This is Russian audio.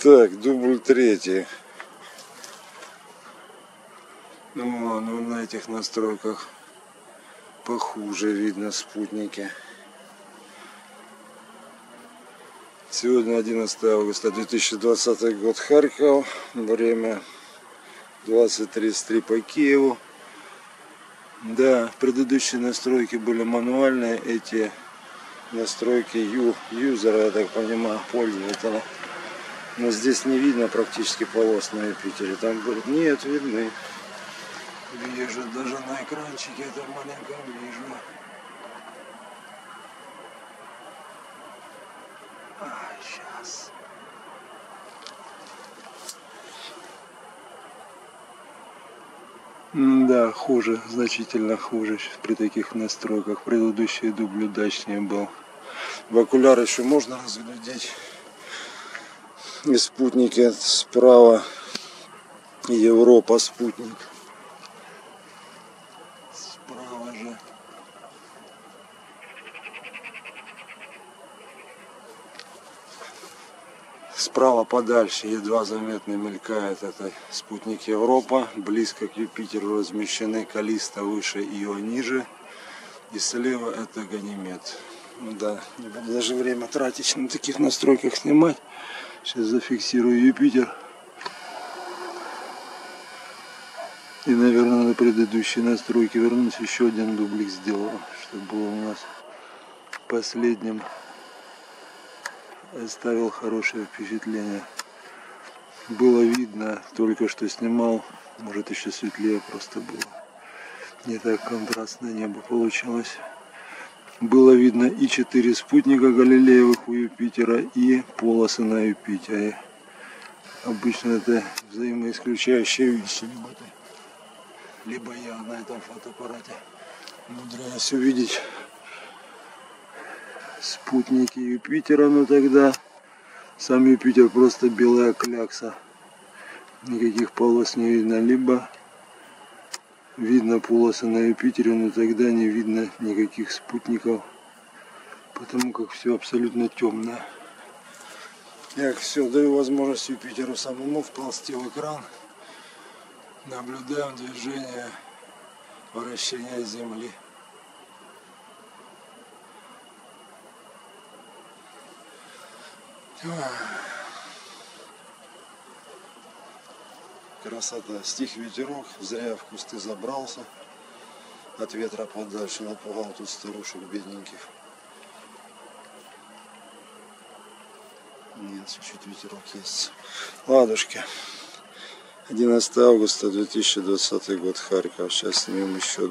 Так, дубль третий. Ну, ну на этих настройках похуже видно спутники. Сегодня 11 августа 2020 год Харьков. Время 20.33 по Киеву. Да, предыдущие настройки были мануальные. Эти настройки ю, юзера, я так понимаю, пользователя. Но здесь не видно практически полос на Юпитере. Там будет... Нет, видны. Вижу, даже на экранчике это маленько вижу. А, сейчас. Да, хуже, значительно хуже при таких настройках. Предыдущий дубль удачнее был. В окуляр еще можно разглядеть. И спутники справа Европа спутник. Справа же. Справа подальше едва заметно мелькает это спутник Европа. Близко к Юпитеру размещены Калиста выше и Ио ниже. И слева это Ганимед. Да, не буду даже время тратить на таких настройках снимать. Сейчас зафиксирую Юпитер. И, наверное, на предыдущей настройке вернусь, еще один дублик сделаю, чтобы было у нас последним. Оставил хорошее впечатление. Было видно, только что снимал, может еще светлее просто было. Не так контрастное небо получилось. Было видно и четыре спутника Галилеевых у Юпитера, и полосы на Юпитере. Обычно это взаимоисключающие вещи. Либо, ты, либо я на этом фотоаппарате умудряюсь увидеть спутники Юпитера, но тогда сам Юпитер просто белая клякса. Никаких полос не видно. Либо видно полосы на Юпитере, но тогда не видно никаких спутников, потому как все абсолютно темное. Так, все, даю возможность Юпитеру самому вползти в экран. Наблюдаем движение вращения Земли. Красота. Стих ветерок. Зря в кусты забрался. От ветра подальше напугал тут старушек бедненьких. Нет, чуть-чуть ветерок есть. Ладушки. 11 августа 2020 год, Харьков. Сейчас снимем еще